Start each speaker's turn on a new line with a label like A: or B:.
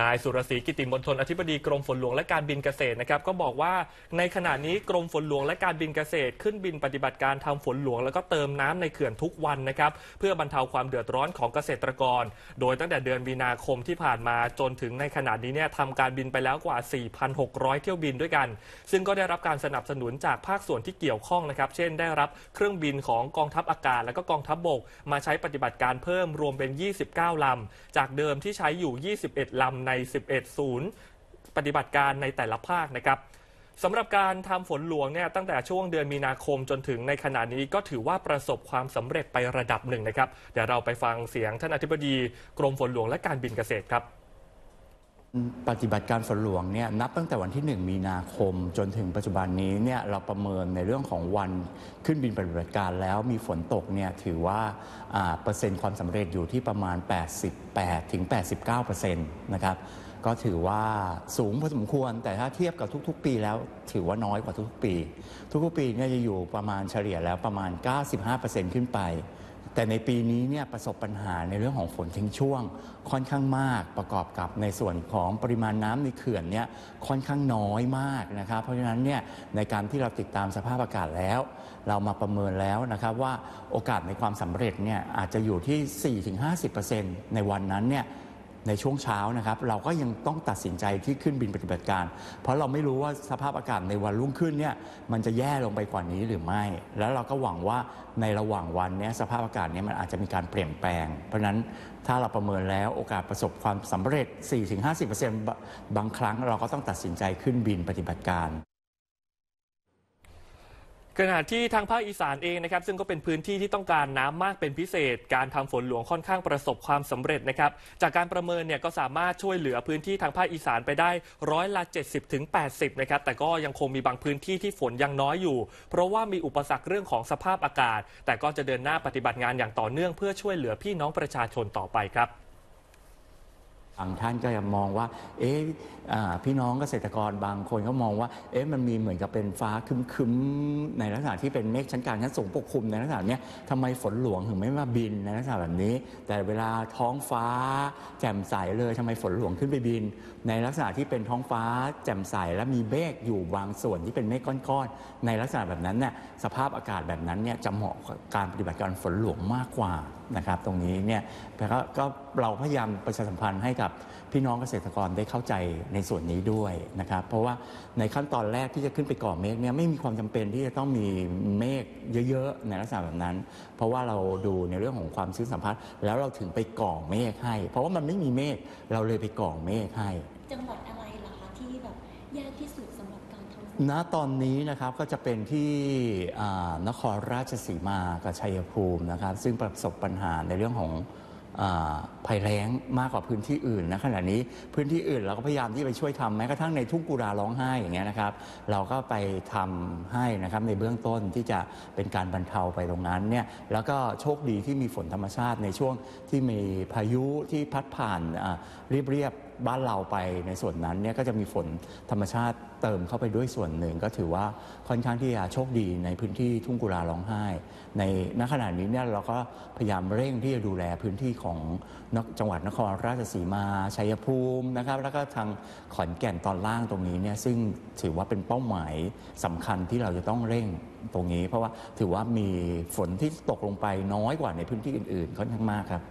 A: นายสุรศรีกิติมณฑลอธิบดีกรมฝนหลวงและการบินเกษตรนะครับก็บอกว่าในขณะนี้กรมฝนหลวงและการบินเกษตร ขึ้นบินปฏิบัติการทำฝนหลวง แล้วก็เติมน้ำในเขื่อนทุกวันนะครับเพื่อบรรเทาความเดือดร้อนของเกษตรกร โดยตั้งแต่เดือนมีนาคมที่ผ่านมาจนถึงในขณะนี้เนี่ยทำการบินไปแล้วกว่า 4,600 เที่ยวบินด้วยกัน ซึ่งก็ได้รับการสนับสนุนจากภาคส่วนที่เกี่ยวข้องนะครับเช่น ได้รับเครื่องบินของกองทัพอากาศ และก็กองทัพบบก มาใช้ปฏิบัติการเพิ่มรวมเป็น 29 ลำ จากเดิมที่ใช้อยู่ 21 ลำใน 11 ศูนย์ปฏิบัติการในแต่ละภาคนะครับสำหรับการทำฝนหลวงเนี่ยตั้งแต่ช่วงเดือนมีนาคมจนถึงในขณะนี้ก็ถือว่าประสบความสำเร็จไประดับหนึ่งนะครับ เดี๋ยวเราไปฟังเสียงท่านอธิบดีกรมฝนหลวงและการบินเกษตรครับ
B: ปฏิบัติการฝนหลวงเนี่ยนับตั้งแต่วันที่ 1 มีนาคมจนถึงปัจจุบันนี้เนี่ยเราประเมินในเรื่องของวันขึ้นบินปฏิบัติการแล้วมีฝนตกเนี่ยถือว่าเปอร์เซ็นต์ความสำเร็จอยู่ที่ประมาณ 88ถึง89เปอร์เซ็นต์นะครับก็ถือว่าสูงพอสมควร แต่ถ้าเทียบกับทุก ๆ ปีแล้วถือว่าน้อยกว่าทุกๆปี ทุกๆปีเนี่ยจะอยู่ประมาณเฉลี่ยแล้วประมาณ 95%ขึ้นไป แต่ในปีนี้เนี่ยประสบปัญหาในเรื่องของฝนทิ้งช่วง ค่อนข้างมากประกอบกับในส่วนของปริมาณน้ำในเขื่อนเนี่ยค่อนข้างน้อยมากนะครับ เพราะฉะนั้นเนี่ยในการที่เราติดตามสภาพอากาศแล้ว เรามาประเมินแล้วนะครับว่าโอกาสในความสำเร็จเนี่ยอาจจะอยู่ที่ 4-50%ในวันนั้นเนี่ย ในช่วงเช้านะครับเราก็ยังต้องตัดสินใจที่ขึ้นบินปฏิบัติการ เพราะเราไม่รู้ว่าสภาพอากาศในวันรุ่งขึ้นเนี่ยมันจะแย่ลงไปกว่านี้หรือไม่ แล้วเราก็หวังว่าในระหว่างวันเนี้สภาพอากาศเนี้มันอาจจะมีการเปลี่ยนแปลง เพราะฉะนั้นถ้าเราประเมินแล้วโอกาสประสบความสำเร็จ 4-50%บางครั้งเราก็ต้องตัดสินใจขึ้นบินปฏิบัติการ
A: ขณะที่ทางภาคอีสานเองนะครับซึ่งก็เป็นพื้นที่ที่ต้องการน้ำมากเป็นพิเศษ การทำฝนหลวงค่อนข้างประสบความสำเร็จนะครับจากการประเมินเนี่ยก็สามารถช่วยเหลือพื้นที่ทางภาคอีสานไปได้ร้อยละ 70ถึง80นะครับแต่ก็ยังคงมีบางพื้นที่ที่ฝนยังน้อยอยู่ เพราะว่ามีอุปสรรคเรื่องของสภาพอากาศ แต่ก็จะเดินหน้าปฏิบัติงานอย่างต่อเนื่องเพื่อช่วยเหลือพี่น้องประชาชนต่อไปครับ
B: บางท่านก็ยังมองว่า เอ๊ะพี่น้องเกษตรกรบางคนก็มองว่า เอ๊ะมันมีเหมือนกับเป็นฟ้าคึ้มๆในลักษณะที่เป็นเมฆชั้นกลางชั้นสูงปกคลุมในลักษณะนี้ทำไมฝนหลวงถึงไม่มาบินในลักษณะแบบนี้ แต่เวลาท้องฟ้า แจ่มใสเลยทำไมฝนหลวงขึ้นไปบิน ในลักษณะที่เป็นท้องฟ้า แจ่มใสและมีเมฆอยู่บางส่วนที่เป็นเมฆก้อนๆในลักษณะแบบนั้นเนี่ยสภาพอากาศแบบนั้นเนี่ยจะเหมาะกับการปฏิบัติการฝนหลวงมากกว่านะครับ ตรงนี้เนี่ยแต่ก็ เราพยายามประชาสัมพันธ์ให้กับพี่น้องเกษตรกรได้เข้าใจในส่วนนี้ด้วยนะครับ เพราะว่าในขั้นตอนแรกที่จะขึ้นไปก่อเมฆเนี่ยไม่มีความจำเป็นที่จะต้องมีเมฆเยอะๆในลักษณะแบบนั้น เพราะว่าเราดูในเรื่องของความชื้นสัมพัทธ์แล้วเราถึงไปก่อเมฆให้ เพราะว่ามันไม่มีเมฆเราเลยไปก่อเมฆให้
C: จังหวัดอะไรล่ะคะที่แบบยากที่สุดสำหรับการทำ
B: ณตอนนี้นะครับก็จะเป็นที่อ่านครราชสีมากับชัยภูมินะครับ ซึ่งประสบปัญหาในเรื่องของอา ภัยแล้งมากกว่าพื้นที่อื่นนะขณะนี้พื้นที่อื่นเราก็พยายามที่ไปช่วยทำแม้กระทั่งในทุ่งกุราร้องไห้อย่างเงี้ยนะครับ เราก็ไปทำให้นะครับในเบื้องต้นที่จะเป็นการบรรเทาไปตรงนั้นเนี่ยแล้วก็โชคดีที่มีฝนธรรมชาติในช่วงที่มีพายุที่พัดผ่านเรียบๆบ้านเราไปในส่วนนั้นเนี่ยก็จะมีฝนธรรมชาติเติมเข้าไปด้วยส่วนหนึ่ง ก็ถือว่าค่อนข้างที่จะโชคดีในพื้นที่ทุ่งกุลาร้องไห้ ในณขณะนี้เนี่ยเราก็พยายามเร่งที่จะดูแลพื้นที่ของนจังหวัดนครราชสีมาชัยภูมินะครับแล้วก็ทางขอนแก่นตอนล่างตรงนี้เนี่ยซึ่งถือว่าเป็นเป้าหมายสำคัญที่เราจะต้องเร่งตรงนี้ เพราะว่าถือว่ามีฝนที่ตกลงไปน้อยกว่าในพื้นที่อื่นๆค่อนข้างมากครับ